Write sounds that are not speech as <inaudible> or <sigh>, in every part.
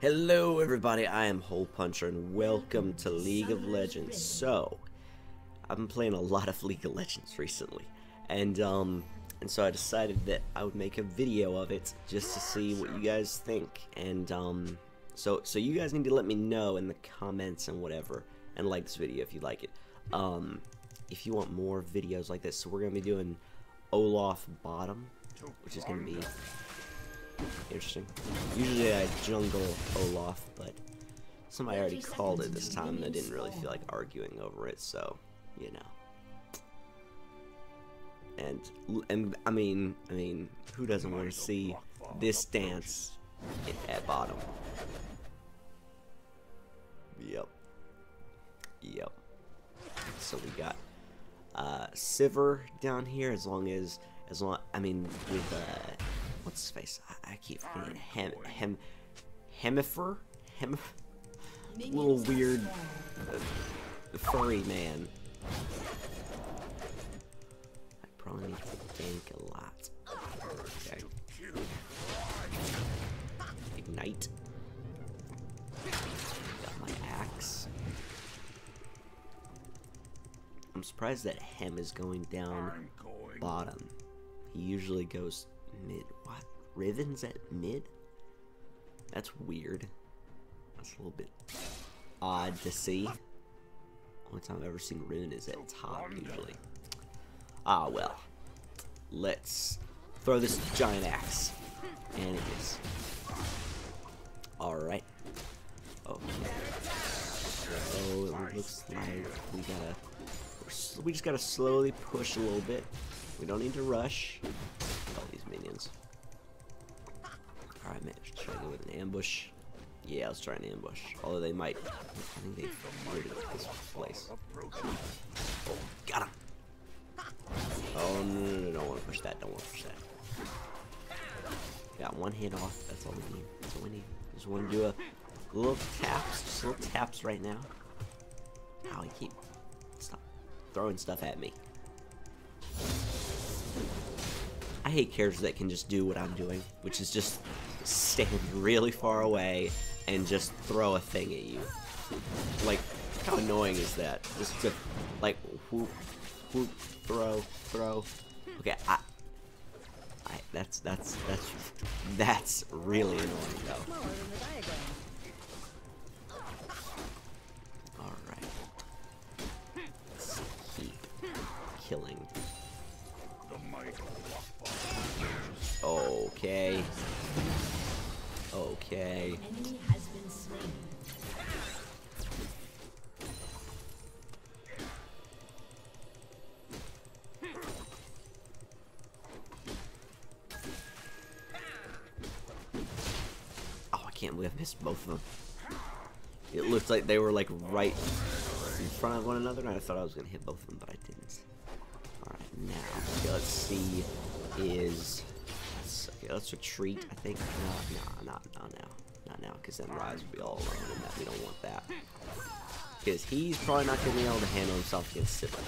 Hello everybody, I am Hole Puncher and welcome to League of Legends. So, I've been playing a lot of <laughs> League of Legends recently, and um, and so I decided that I would make a video of it just to see what you guys think, and um, so so you guys need to let me know in the comments and whatever, and like this video if you like it. Um, if you want more videos like this, so we're gonna be doing Olaf Bottom, which is gonna be interesting. Usually I jungle Olaf, but somebody already called it this time and I didn't really feel like arguing over it, so, you know. And, and I mean, I mean, who doesn't want to see this dance at bottom? Yep. Yep. So we got uh, Sivir down here, as long as, as long, I mean, with, uh, what's his face? I, I keep forgetting him, Hem Hemifer Hem little weird uh, furry man. I probably need to gank a lot. Okay. Ignite. Got my axe. I'm surprised that Hem is going down bottom. He usually goes mid. What? Riven's at mid? That's weird. That's a little bit odd to see. Only time I've ever seen Riven is at top, usually. Ah, well. Let's throw this giant axe. And it is. Alright. Okay. So it looks like we gotta... We just gotta slowly push a little bit. We don't need to rush minions. Alright, man, should I go with an ambush? Yeah, let's try an ambush. Although they might. I think they've rid this place. Oh, got him! Oh, no, no, no, don't want to push that, don't want to push that. Got one hit off, that's all we need. That's all we need. Just want to do a little taps, just little taps right now. How he keep stop throwing stuff at me. I hate characters that can just do what I'm doing, which is just stand really far away and just throw a thing at you. Like, how annoying is that? Just to, like, whoop, whoop, throw, throw. Okay, I, I, that's, that's, that's, that's really annoying, though. Alright. Let's keep killing Okay. Okay. Oh, I can't believe I missed both of them. It looked like they were like right in front of one another, and I thought I was gonna hit both of them, but I didn't. Alright, now, let's see, is Let's retreat, I think. No, no, not, not now. Not now, because then Ryze will be all alone, and that we don't want that. Because he's probably not going to be able to handle himself against Sivir.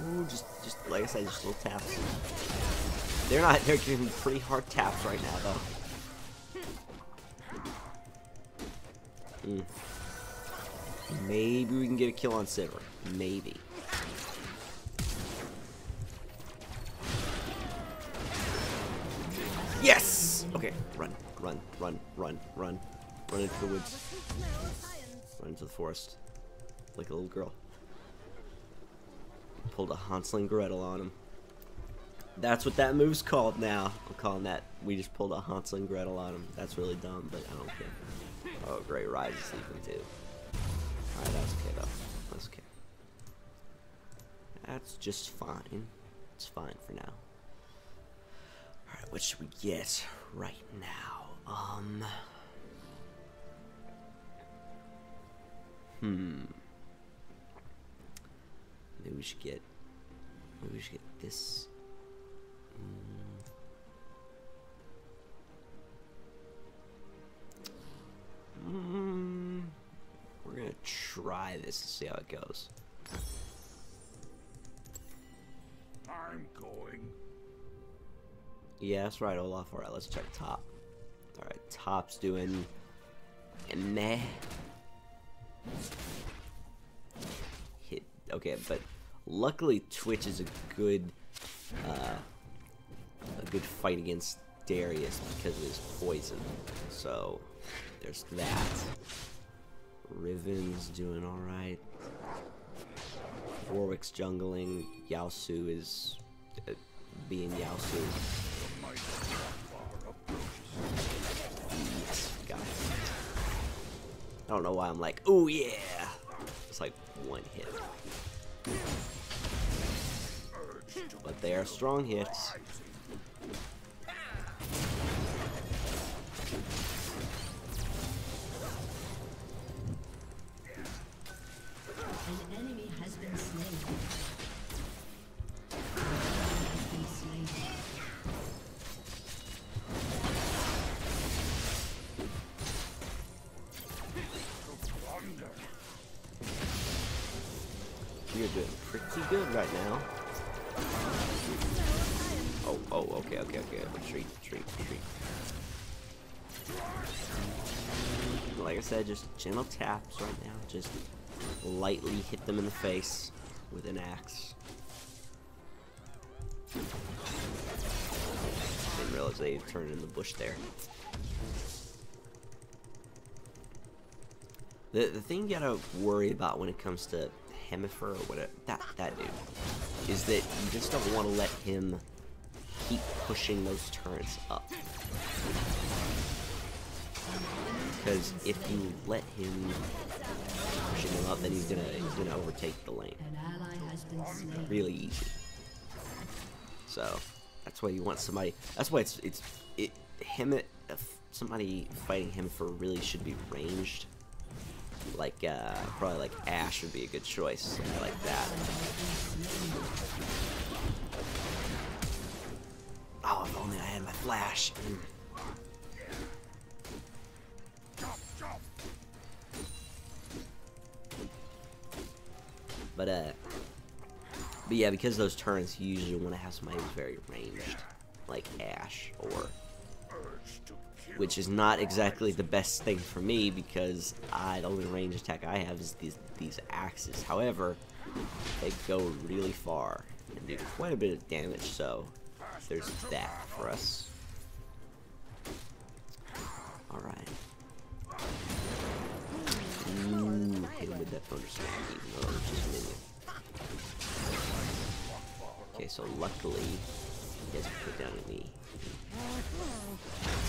Ooh, just, just, like I said, just little taps. They're not, they're giving pretty hard taps right now, though. Mm. Maybe we can get a kill on Sivir. Maybe. Run, run, run, run. Into the woods. Run into the forest. Like a little girl. Pulled a Hansel and Gretel on him. That's what that move's called now. I'm calling that, we just pulled a Hansel and Gretel on him. That's really dumb, but I don't care. Oh, great, Ryze is sleeping too. Alright, that's okay though. That's okay. That's just fine. It's fine for now. Alright, what should we get right now? Um... Hmm. Maybe we should get... Maybe we should get this... Mm. We're gonna try this and see how it goes. I'm going. Yeah, that's right, Olaf. Alright, let's check top. Alright, top's doing meh. Hit okay, but luckily Twitch is a good uh, a good fight against Darius because of his poison. So there's that. Riven's doing alright. Warwick's jungling. Yasuo is uh, being Yasuo. I don't know why I'm like, oh yeah. It's like one hit. But they are strong hits. Pretty good right now. Oh, oh, okay, okay, okay. Retreat, retreat, retreat. Like I said, just gentle taps right now. Just lightly hit them in the face with an axe. Didn't realize they turned in the bush there. The the thing you gotta worry about when it comes to Hemifer or whatever that that dude is that you just don't want to let him keep pushing those turrets up. Because if you let him pushing them up, then he's gonna he's gonna overtake the lane An ally has been slain. really easy. So that's why you want somebody. That's why it's it's it him somebody fighting him for really should be ranged. Like uh, probably like Ashe would be a good choice, something like that. Oh, if only I had my flash. Mm. But uh, but yeah, because those turns, you usually want to have somebody who's very ranged, like Ashe, or which is not exactly the best thing for me because I the only range attack I have is these these axes. However, they go really far and do quite a bit of damage. So there's that for us. All right. Ooh, hit him with that even though just a minion. Okay, so luckily, he doesn't put down knee.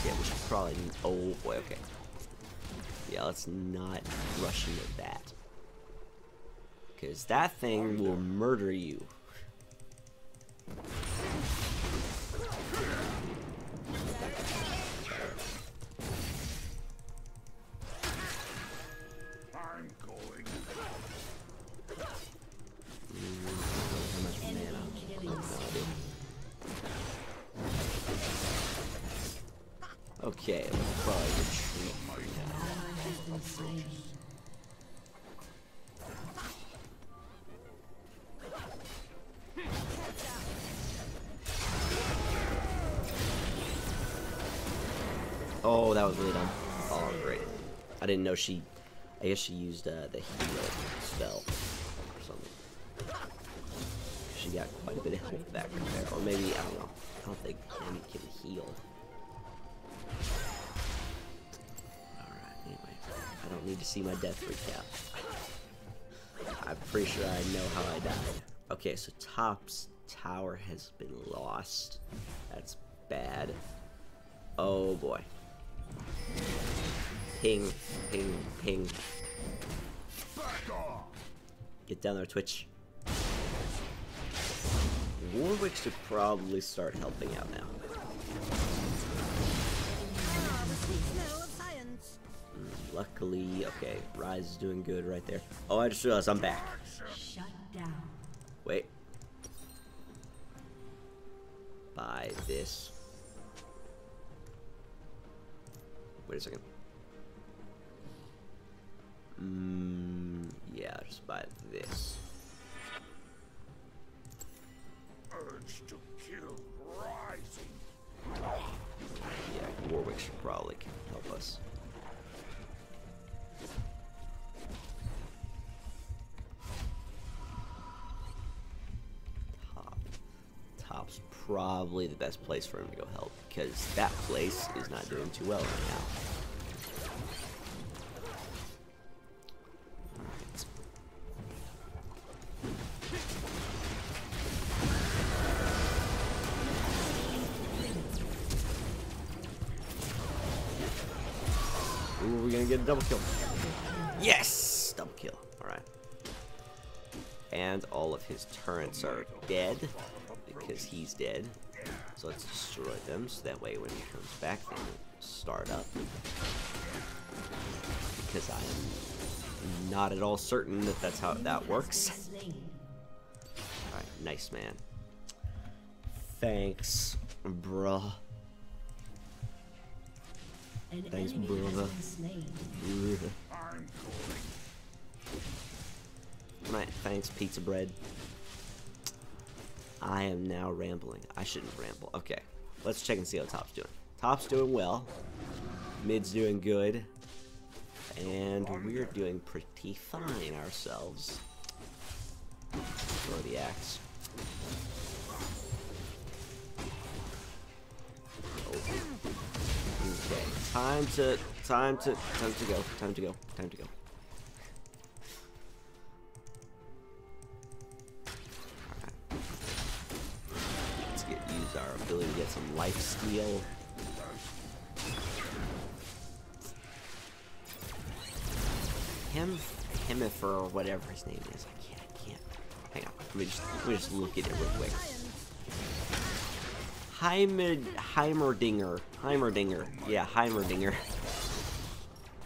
Yeah, we should probably. Oh boy, okay. Yeah, let's not rush into that. Because that thing will murder you. Slain. Oh, that was really dumb. Oh, great. I didn't know she. I guess she used uh, the heal spell or something. She got quite a bit of health back from there. Or maybe, I don't know. I don't think Cammy can heal. I don't need to see my death recap. I'm pretty sure I know how I died. Okay, so Top's tower has been lost. That's bad. Oh boy. Ping, ping, ping. Get down there, Twitch. Warwick should probably start helping out now. Luckily, okay, Ryze is doing good right there. Oh, I just realized I'm back. Shut down. Wait. Buy this. Wait a second. Mm, yeah, just buy this. Urge to kill rising. Yeah, Warwick should probably help us. Top's probably the best place for him to go help because that place is not doing too well right now. Ooh, we're gonna get a double kill. Yes! Double kill. Alright. And all of his turrets are dead because he's dead. So let's destroy them so that way when he comes back they will start up. Because I am not at all certain that that's how that works. Alright, nice man. Thanks, bruh. An Thanks, brother. has been slain. I'm going. Right, thanks, pizza bread. I am now rambling. I shouldn't ramble. Okay, let's check and see how Top's doing. Top's doing well. Mid's doing good. And we're doing pretty fine ourselves. Throw the axe. Okay, time to, time to, time to go, time to go, time to go. Use our ability to get some life steal. Him, Hemifer, or whatever his name is. I can't, I can't. Hang on. Let me just, let me just look at it real quick. Heimer, Heimerdinger. Heimerdinger. Yeah, Heimerdinger. <laughs>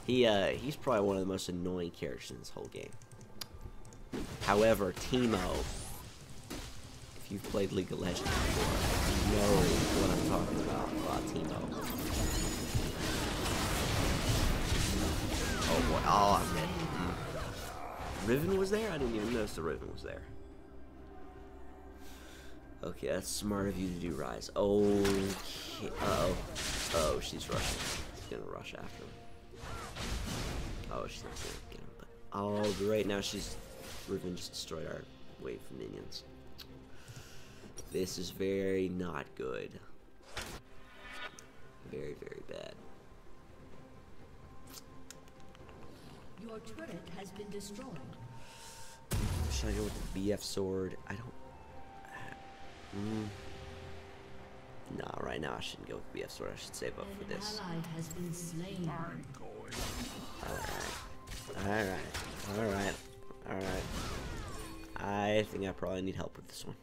He, uh, he's probably one of the most annoying characters in this whole game. However, Teemo, if you've played League of Legends before, know what I'm talking about Latino. Oh boy, oh, I'm dead. Riven was there? I didn't even notice the Riven was there. Okay, that's smart of you to do, Ryze. Okay. Uh oh, she's rushing. She's gonna rush after him. Oh, she's not gonna get him, but... Oh, great, now she's... Riven just destroyed our wave of minions. This is very not good. Very, very bad. Your turret has been destroyed. Should I go with the BF sword? I don't. Mm. Nah, right now I shouldn't go with BF sword. I should save up for this. ally has been slain. I'm going. Alright. Alright. Alright. Alright. I think I probably need help with this one.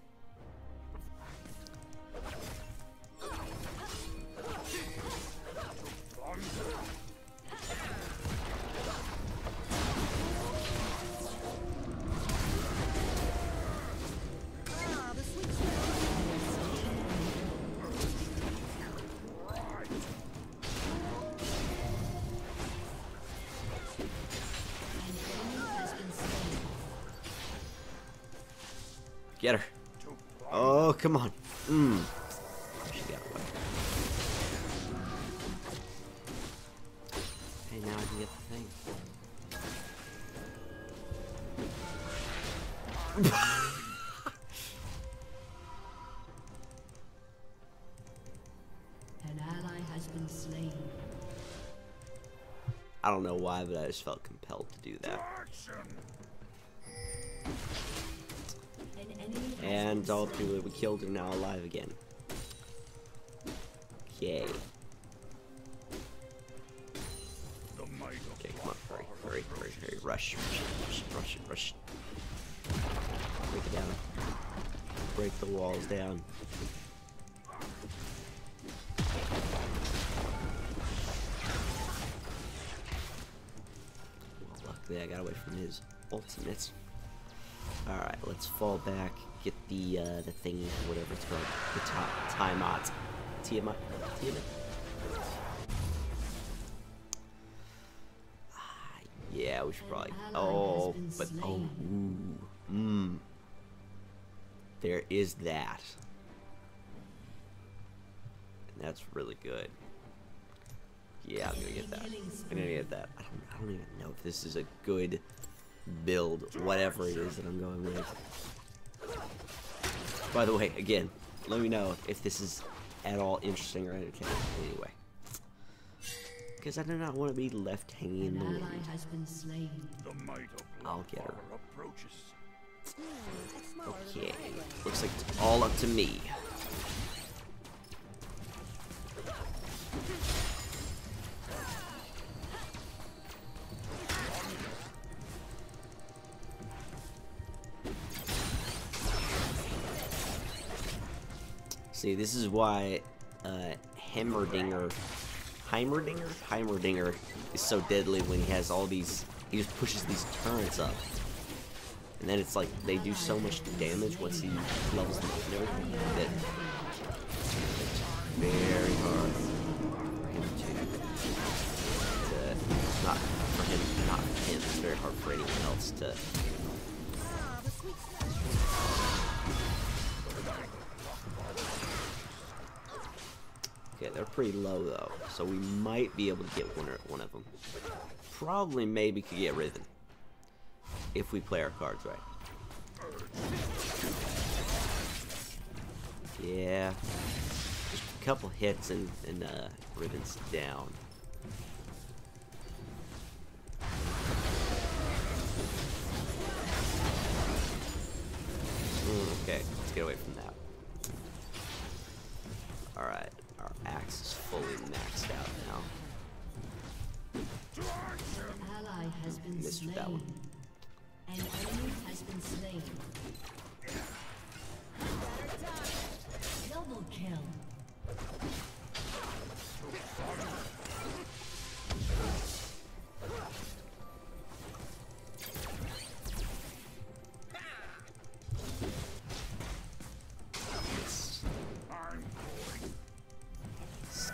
Why, but I just felt compelled to do that. And all people that we killed are now alive again. Yay. Okay, come on, hurry, hurry, hurry, hurry, rush, rush, rush, rush, rush. Break it down. Break the walls down. Luckily I got away from his ultimates. Alright, let's fall back, get the, uh, the thing, whatever it's called, the ti- Tiamat. Tiamat? Tiamat? Ah, yeah, we should probably. Oh, but oh, ooh, mmm. There is that. And that's really good. Yeah, I'm gonna get that. I'm gonna get that. I don't, I don't even know if this is a good build, whatever it is that I'm going with. By the way, again, let me know if this is at all interesting or entertaining anyway. Because I do not want to be left hanging in the ally wind. has been slain. The might of I'll get her. Approaches. Okay, looks like it's all up to me. See, this is why uh, Heimerdinger, Heimerdinger, Heimerdinger is so deadly when he has all these. He just pushes these turrets up, and then it's like they do so much damage once he levels them up and everything that it's very hard for him to, to not for him, not for him. It's very hard for anyone else to Okay, they're pretty low though, so we might be able to get one or one of them. Probably, maybe could get Riven if we play our cards right. Yeah, just a couple hits and and uh, Riven's down. Mm, okay, let's get away from that. Alright, axe is fully maxed out now. An ally has been Missed slain. that one. An enemy has been slain. Double kill.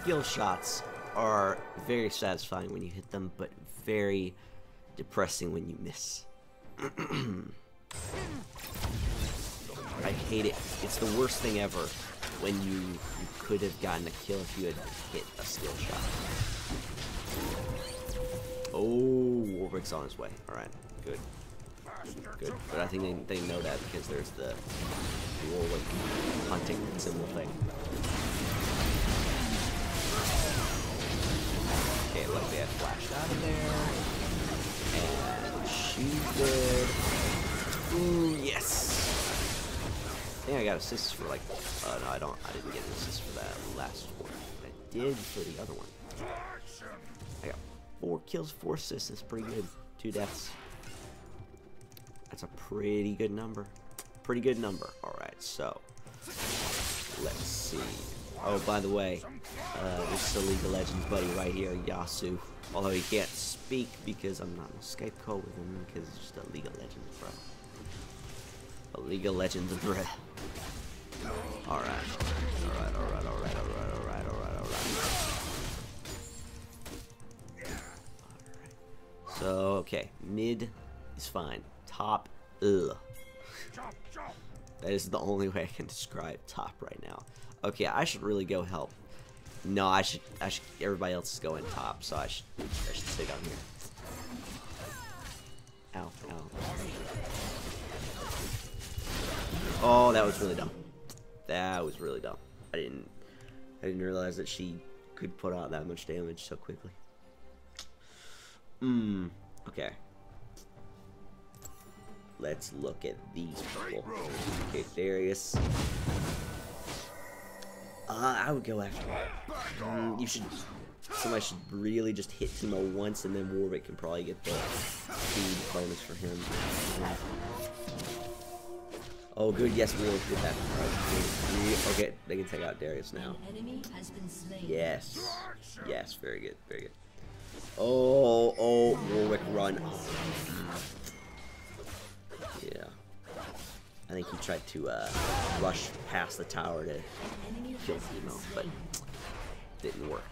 Skill shots are very satisfying when you hit them, but very depressing when you miss. <clears throat> I hate it. It's the worst thing ever when you, you could have gotten a kill if you had hit a skill shot. Oh, Warwick's on his way. Alright, good. Good. But I think they, they know that because there's the Warwick hunting symbol thing. Okay, they had flashed out of there. And she did. Ooh, yes! I think I got assists for like. Uh, no, I don't. I didn't get an assist for that last one. I did for the other one. I got four kills, four assists. That's pretty good. Two deaths. That's a pretty good number. Pretty good number. Alright, so. Let's see. Oh, by the way, uh, this is a League of Legends buddy right here, Yasuo. Although he can't speak because I'm not a Skype call with him because it's just a League of Legends, bro. A League of Legends, <laughs> bro. Alright. Alright, alright, alright, alright, alright, alright, alright. So, okay, mid is fine. Top, ugh. <laughs> That is the only way I can describe top right now. Okay, I should really go help. No, I should. I should. Everybody else is going top, so I should. I should stay down here. Ow! Ow! Oh, that was really dumb. That was really dumb. I didn't. I didn't realize that she could put out that much damage so quickly. Hmm. Okay. Let's look at these people. Okay, Darius. Uh, I would go after. Mm, you should. Somebody should really just hit Teemo once, and then Warwick can probably get the speed bonus for him. Oh, good. Yes, we really did that. All right, good. Okay, they can take out Darius now. An enemy has been slain. Yes. Yes, very good, very good. Oh, oh, Warwick run. Yeah. I think he tried to uh, rush past the tower to kill been but didn't work.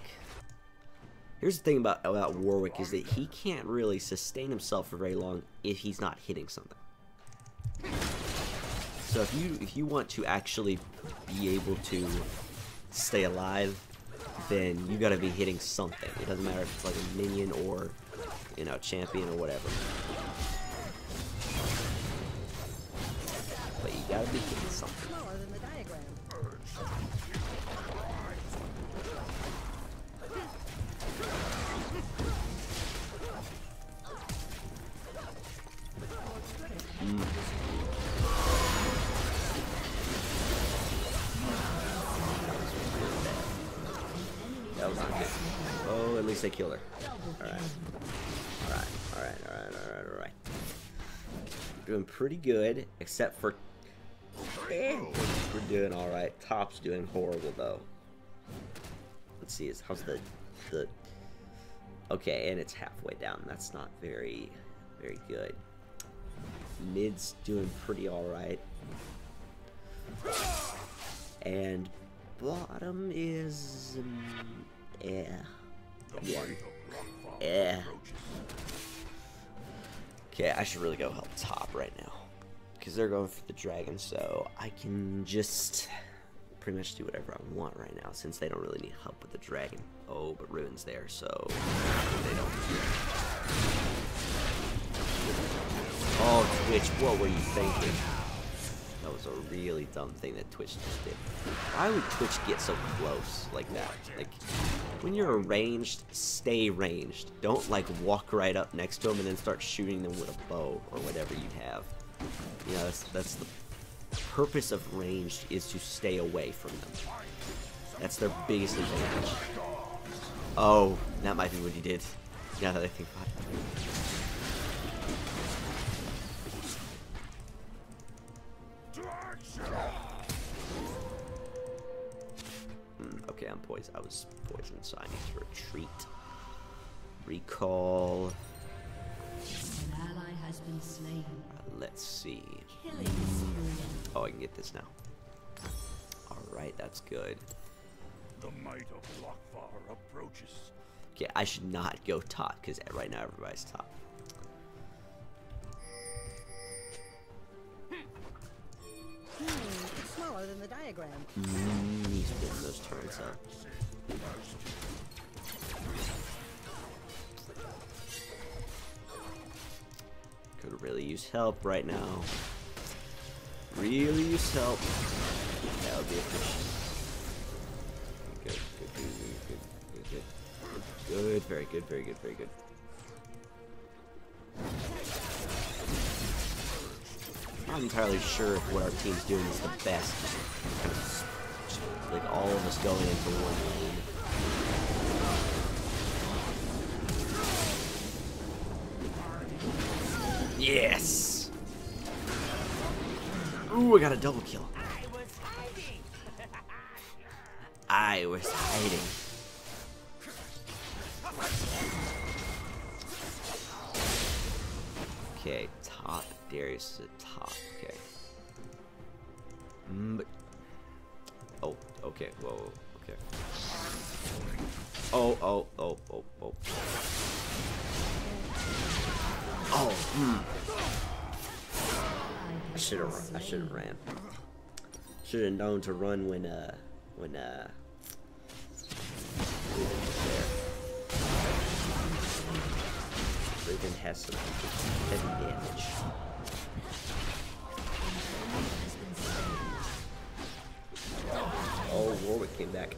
Here's the thing about about Warwick is that he can't really sustain himself for very long if he's not hitting something. So if you if you want to actually be able to stay alive then you gotta be hitting something. It doesn't matter if it's like a minion or, you know, champion or whatever. Gotta be hitting something. Hmm. Good. Oh, at least they killed her. Alright. Alright, alright, alright, alright, alright. Doing pretty good, except for. Doing alright. Top's doing horrible, though. Let's see, how's the. the Okay, and it's halfway down. That's not very, very good. Mid's doing pretty alright. And bottom is. Um, yeah. Yeah. Yeah. Okay, I should really go help top right now. Because they're going for the dragon, so I can just pretty much do whatever I want right now since they don't really need help with the dragon. Oh, but Ruin's there, so they don't. Oh, Twitch, what were you thinking? That was a really dumb thing that Twitch just did. Why would Twitch get so close like that? Like, when you're ranged, stay ranged. Don't, like, walk right up next to them and then start shooting them with a bow or whatever you have. You know, that's, that's the purpose of ranged is to stay away from them. That's their biggest advantage. Oh, that might be what he did. Now that I think about it. Hmm, okay, I'm poisoned. I was poisoned, so I need to retreat. Recall. An ally has been slain. Let's see. Oh, I can get this now. Alright, that's good. The might of Lokfar approaches. Okay, I should not go top, because right now everybody's top. Hmm, smaller than the diagram. Mm, he's getting those turns up. Really use help right now. Really use help. That would be efficient. Good, good, good, good, good, good, good. Good, very good, very good, very good. I'm not entirely sure if what our team's doing is the best. Just like all of us going into one lane. Yes! Ooh, I got a double kill. I was hiding. I was hiding. Okay, top. Darius is at top. Okay. Mm, oh, okay. Whoa. Okay. Oh, oh, oh, oh, oh. Oh, hmm. I should have. I should have ran. Should have known to run when uh when uh. Raven has some heavy damage. Oh, Warwick came back.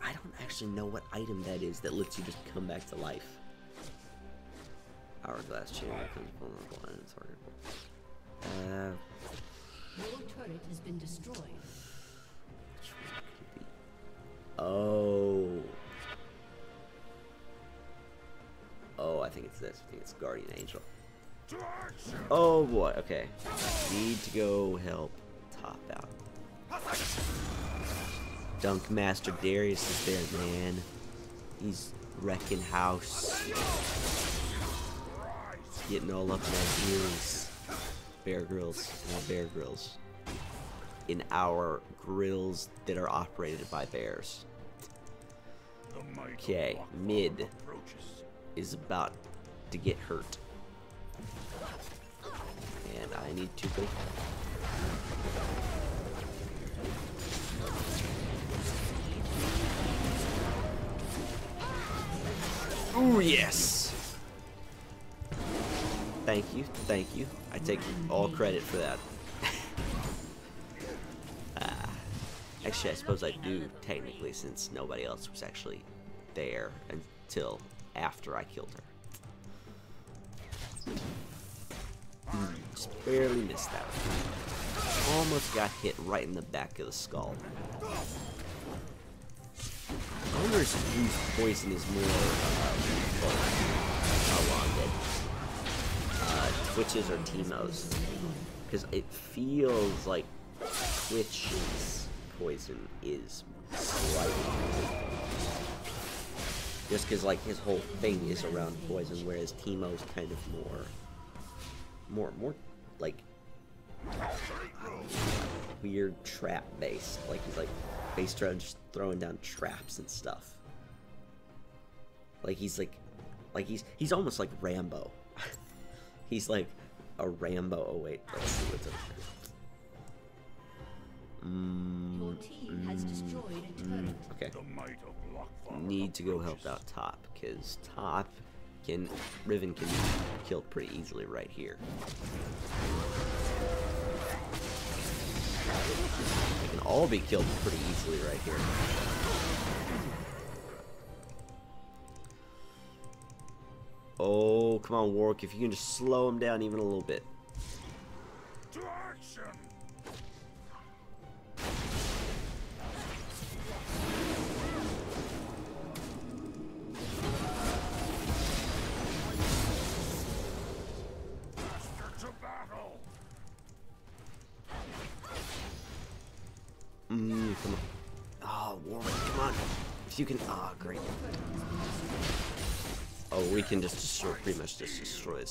I don't actually know what item that is that lets you just come back to life. Hourglass chain becomes vulnerable and it's targetable. Uh, Your turret has been destroyed. which one could it be? Oh. Oh, I think it's this. I think it's Guardian Angel. Oh boy, okay. Need to go help top out. Dunk Master Darius is there, man. He's wrecking house. Getting all up in our grills. Bear grills. Not bear grills. In our grills that are operated by bears. The might of Okay, mid. Is about to get hurt. And I need to go. Ooh, yes! Thank you, thank you. I take all credit for that. Ah. <laughs> actually, I suppose I do, technically, since nobody else was actually there until after I killed her. Hmm, just barely missed that. Almost got hit right in the back of the skull. I wonder whose poison is more uh, Twitch's or Teemo's. Because it feels like Twitch's poison is slightly. Just because like his whole thing is around poison, whereas Teemo's kind of more, more, more like weird trap based. Like he's like based around just throwing down traps and stuff. Like he's like, like he's he's almost like Rambo. He's like a Rambo. Oh wait, let's see what's up here. Mm, Your team has destroyed a turret. okay The might of Lokfar need to go help out top because top can Riven can be killed pretty easily right here. They can all be killed pretty easily right here. Oh, come on, Warwick. If you can just slow him down even a little bit.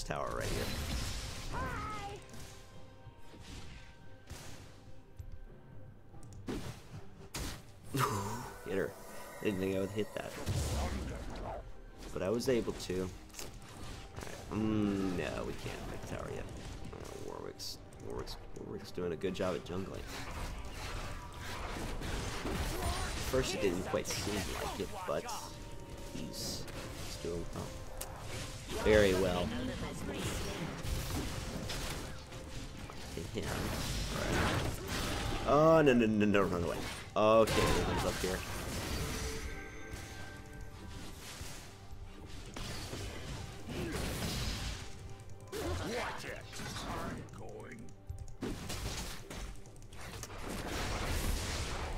Tower right here. <laughs> Hit her. I didn't think I would hit that. But I was able to. Mm, no, we can't make the tower yet. Uh, Warwick's, Warwick's, Warwick's doing a good job at jungling. First it didn't quite seem like it, but he's, he's doing well. Very well. Him. Oh, no, no, no, no, run away. Okay, Riven's up here.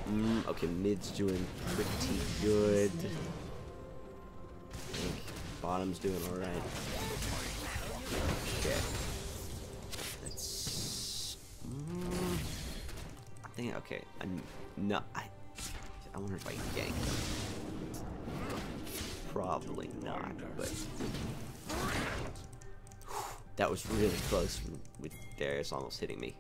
Mm, okay, mid's doing pretty good. Bottom's doing alright. Okay. That's. Mm, I think, okay. I'm, no, I. I wonder if I can gank. Probably not, but. That was really close with Darius almost hitting me.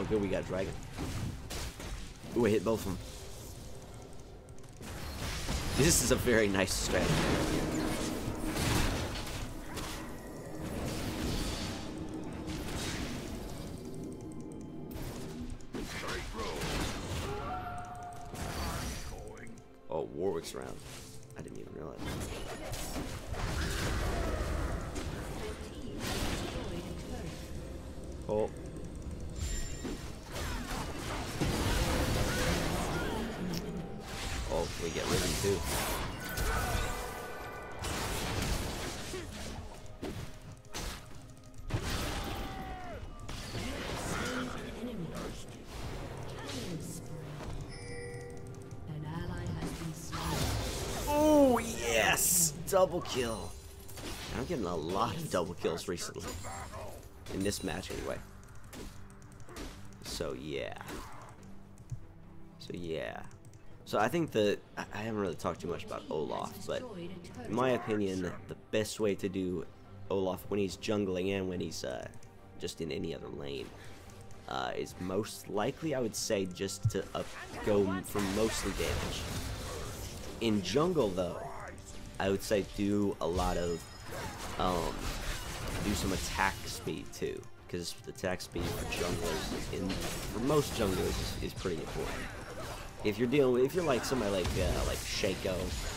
Oh, good, we got Dragon. Ooh, I hit both of them. This is a very nice strategy. Oh, Warwick's around. I didn't even realize. Oh, slain. Oh, yes! Double kill. I'm getting a lot of double kills recently. In this match, anyway. So, yeah. So, yeah. So, I think that. I haven't really talked too much about Olaf, but in my opinion, the best way to do Olaf when he's jungling and when he's uh, just in any other lane uh, is most likely, I would say, just to up, go for mostly damage. In jungle, though, I would say do a lot of um, do some attack speed too, because the attack speed for junglers, in for most junglers, is, is pretty important. If you're dealing with, if you're like somebody like uh, like Shaco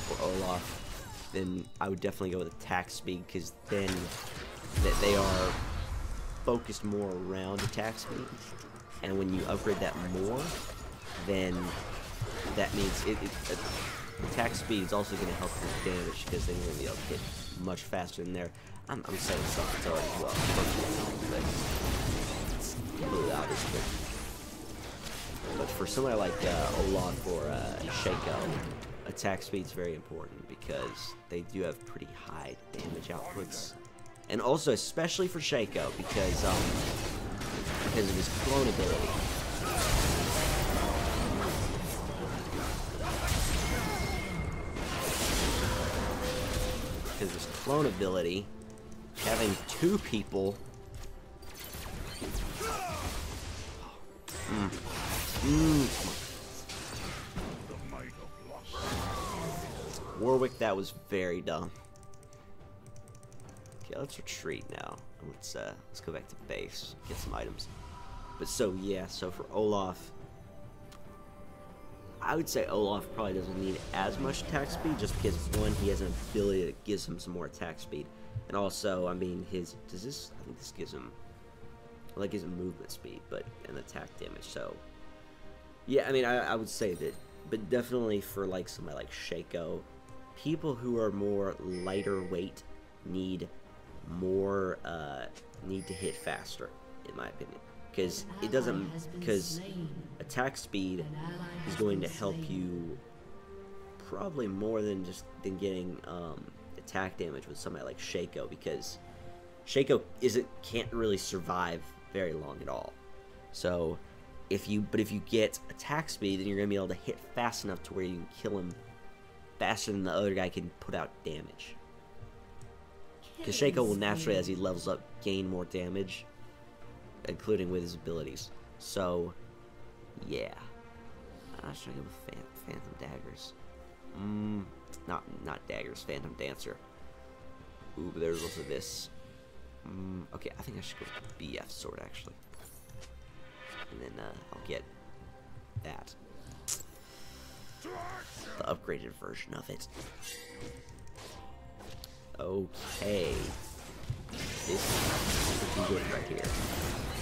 or Olaf, then I would definitely go with attack speed, because then that they are focused more around attack speed, and when you upgrade that more, then that means it, it, attack speed is also going to help with damage because then you're going to be able to hit much faster than there. I'm, I'm saying something already well, but it's completely obvious. But, but for somebody like uh, Olaf or uh, Shaco, attack speed is very important because they do have pretty high damage outputs. And also, especially for Shaco, because um, because of his clone ability. Because his clone ability, having two people. Mm. Mm. Warwick, that was very dumb. Okay, let's retreat now. Let's uh, let's go back to base, get some items. But so yeah, so for Olaf, I would say Olaf probably doesn't need as much attack speed, just because one, he has an ability that gives him some more attack speed, and also, I mean, his does this? I think this gives him, like, him movement speed, but and attack damage. So yeah, I mean, I, I would say that, but definitely for like somebody like Shaco, people who are more lighter weight need more uh, need to hit faster, in my opinion, because it doesn't because attack speed is going to help you probably more than just than getting um, attack damage with somebody like Shaco because Shaco isn't can't really survive very long at all. So if you but if you get attack speed, then you're gonna be able to hit fast enough to where you can kill him faster than the other guy can put out damage. Because will naturally, as he levels up, gain more damage, including with his abilities. So, yeah. I should go with Phan- Phantom Daggers. Mmm, not not daggers, Phantom Dancer. Ooh, but there's also this. Mm, okay, I think I should go with the BF sword actually, and then uh, I'll get that, the upgraded version of it. Okay, this is looking good right here.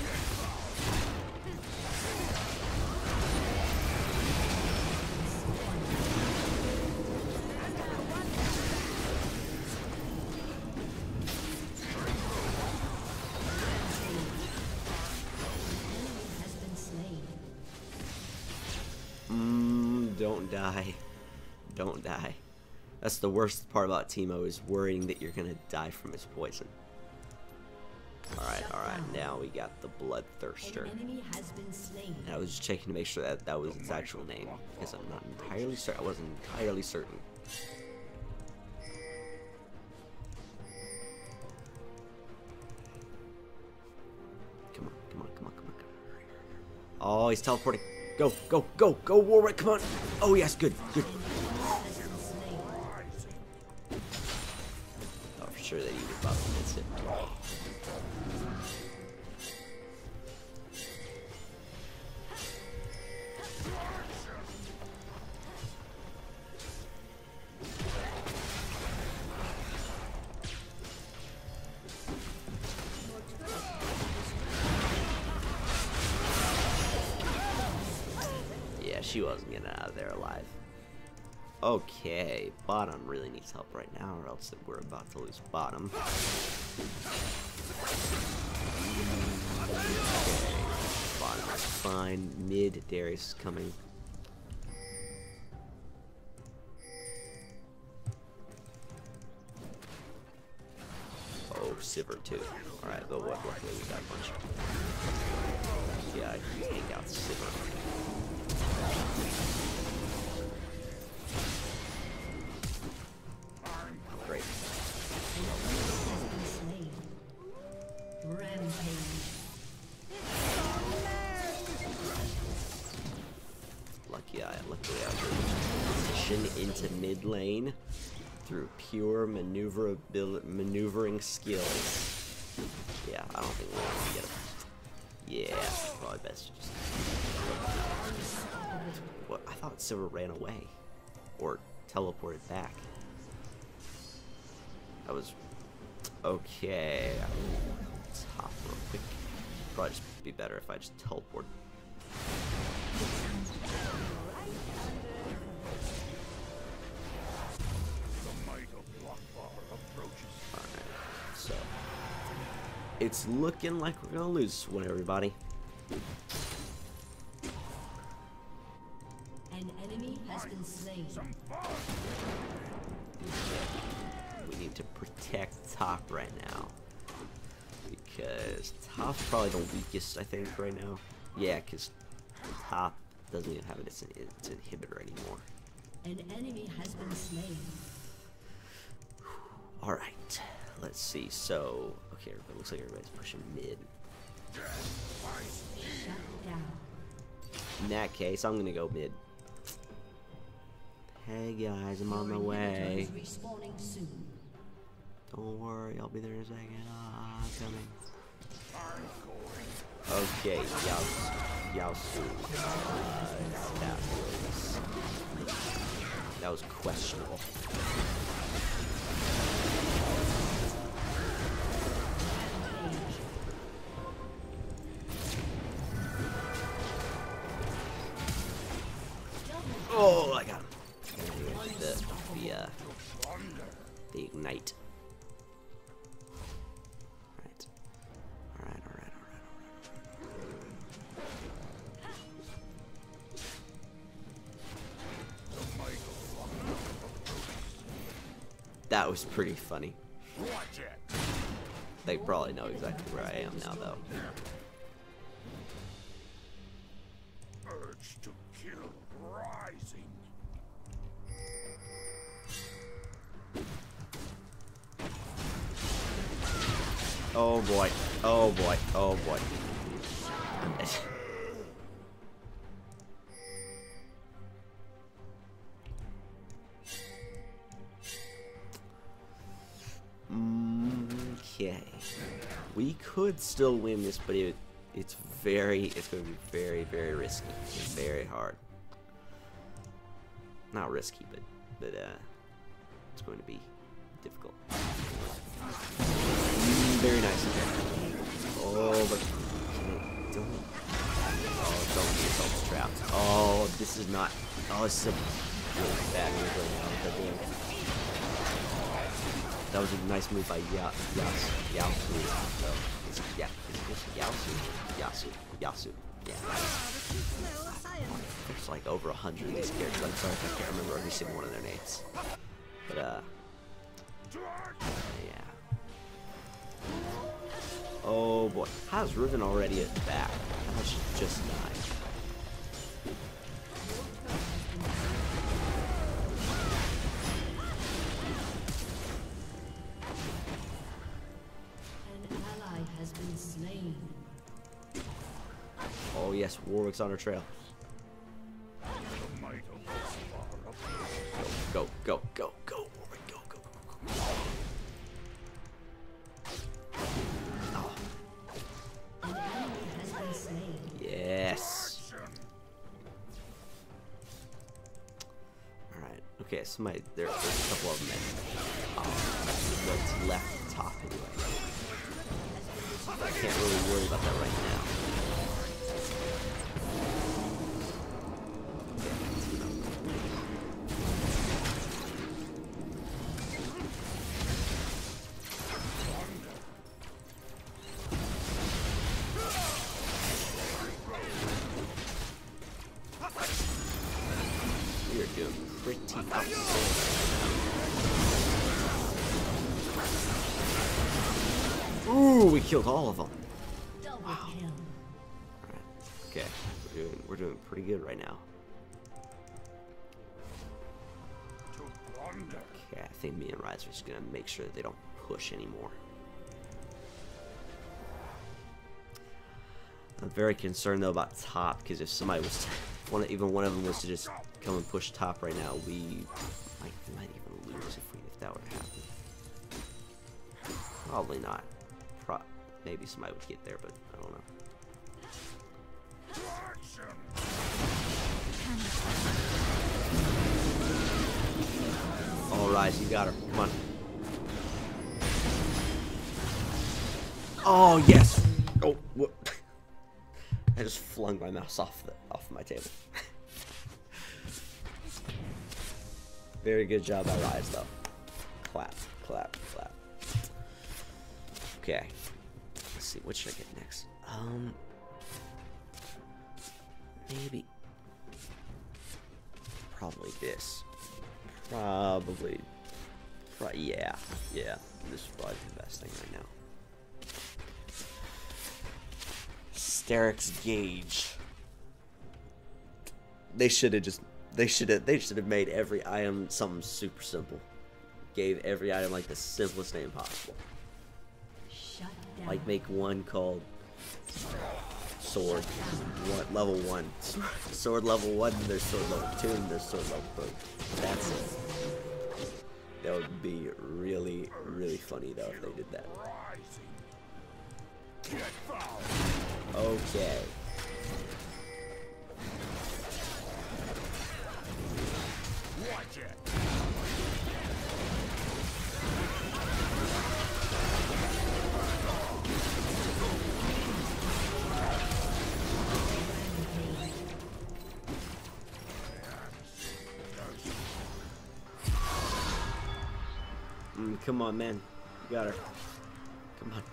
That's the worst part about Teemo is worrying that you're gonna die from his poison. Alright, alright, now we got the Bloodthirster. An enemy has been slain. And I was just checking to make sure that that was its actual name, because I'm not entirely certain. I wasn't entirely certain. Come on, come on, come on, come on, come on. Oh, he's teleporting. Go, go, go, go, Warwick, come on. Oh, yes, good, good. Needs help right now, or else we're about to lose bottom. Bottom is fine. Mid, Darius coming. Oh, Sivir too. Alright, but what? Luckily we got a bunch. Yeah, I take out Sivir. Into mid lane through pure maneuverability, maneuvering skills. Yeah, I don't think we're gonna get him. Yeah, probably best just. What? I thought Sivir ran away, or teleported back. That was okay. Let's hop real quick. Probably just be better if I just teleport. It's looking like we're gonna lose this one, everybody. An enemy has been slain. We need to protect top right now. Because top's probably the weakest, I think, right now. Yeah, because top doesn't even have its, its inhibitor anymore. An enemy has been slain. Alright, let's see. So, okay, it looks like everybody's pushing mid. In that case, I'm gonna go mid. Hey guys, I'm on my way. inhibitor Respawning soon. Don't worry, I'll be there in a second. Ah, I'm coming. Okay, Yasuo. Yasuo. Uh, that was. That was questionable. Oh boy. Oh boy. Oh boy. Okay. We could still win this, but it, it's very, it's going to be very, very risky. Very hard. Not risky, but, but, uh, it's going to be difficult. Very nice. Oh, but don't. Oh, don't get yourselves trapped. Oh, this is not. Oh, is a really bad move right now. That was a nice move by Ya Yas Yasuo. So, is yeah, is it just Yasuo? Yasuo. Yasuo. Yeah. There's like over a hundred of these characters. I'm sorry if I can't remember every single one of their names. But uh, Oh boy, how's Riven already at back? How much just died? An ally has been slain. Oh yes, Warwick's on her trail. The might of Lokfar approaches. Go, go, go, go, go, Okay, somebody, there, there's a couple of them that, um, what's left top anyway. I can't really worry about that right now. Killed all of them. Double kill. Okay. We're doing we're doing pretty good right now. To. Okay, I think me and Ryze are just gonna make sure that they don't push anymore. I'm very concerned though about top because if somebody was, to, <laughs> one even one of them was to just come and push top right now, we might might even lose if we if that were to happen. Probably not. Maybe somebody would get there, but I don't know. All right, you got her. Come on. Oh yes. Oh, what? <laughs> I just flung my mouse off the off my table. <laughs> Very good job by Ryze, though. Clap, clap, clap. Okay. See. What should I get next? Um. Maybe. Probably this. Probably. Pro yeah. Yeah. This is probably the best thing right now. Sterak's Gage. They should have just they should have they should have made every item something super simple. Gave every item like the simplest name possible. Like make one called sword one, level one. Sword level one, and there's sword level two, and there's sword level three. That's it. That would be really, really funny though if they did that. Okay. Come on, man. You got her. Come on.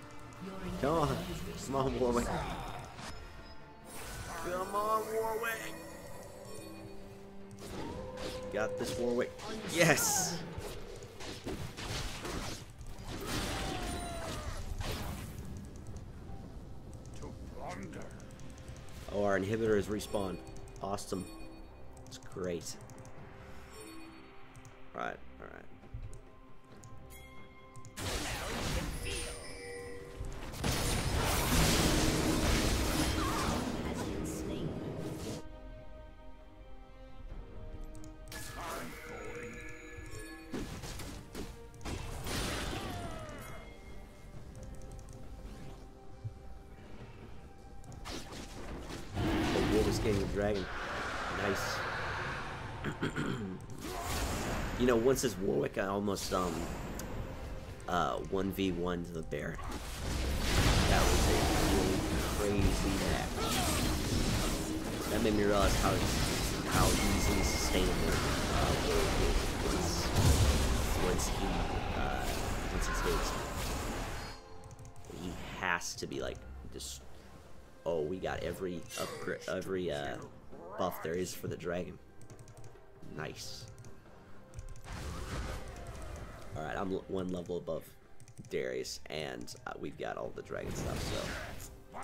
Come on. Come on, Warwick. Come on, Warwick. Got this, Warwick. Yes. Oh, our inhibitor is respawned. Awesome. It's great. Alright, I almost, um, uh, 1v1 to the bear. That was a really crazy match. That made me realize how how easily sustainable uh, Warwick is once, once he uh, once he takes. He has to be like just. Oh, we got every upgrade, every uh, buff there is for the dragon. Nice. All right, I'm one level above Darius, and uh, we've got all the dragon stuff. So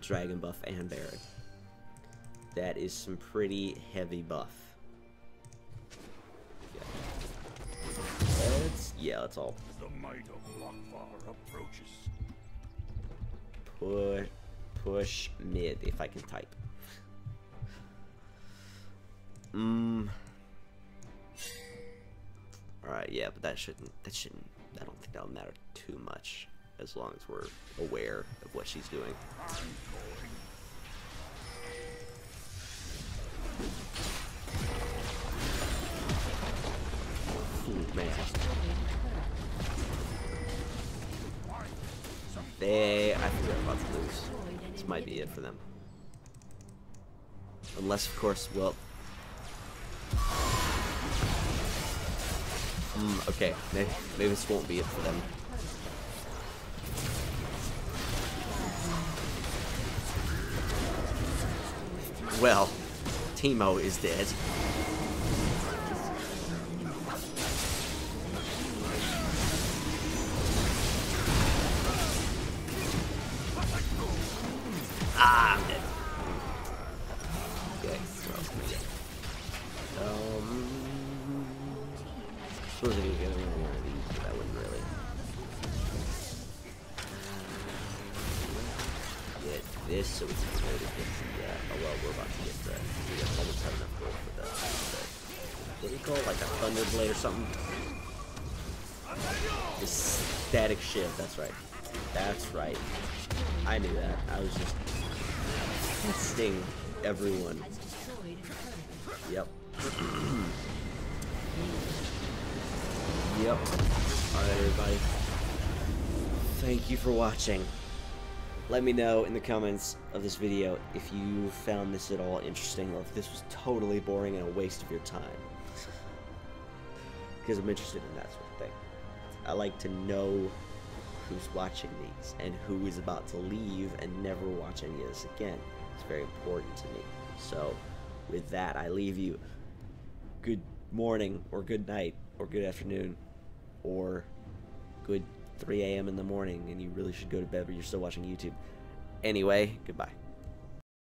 dragon buff and Baron. That is some pretty heavy buff. Yeah. Let's, yeah, let's all The might of approaches. push, push mid if I can type. Mmm. Alright, yeah, but that shouldn't, that shouldn't, I don't think that'll matter too much as long as we're aware of what she's doing. Ooh, man. They, I think they're about to lose. This might be it for them. Unless, of course, well. Hmm, okay, maybe, maybe this won't be it for them. Well, Teemo is dead. It? Thunder blade or something? Statikk Shiv, that's right. That's right. I knew that. I was just testing everyone. Yep. yep. Alright, everybody. Thank you for watching. Let me know in the comments of this video if you found this at all interesting or if this was totally boring and a waste of your time. Because I'm interested in that sort of thing. I like to know who's watching these and who is about to leave and never watch any of this again. It's very important to me. So, with that, I leave you good morning or good night or good afternoon or good 3 a.m. in the morning and you really should go to bed but you're still watching YouTube. Anyway, goodbye.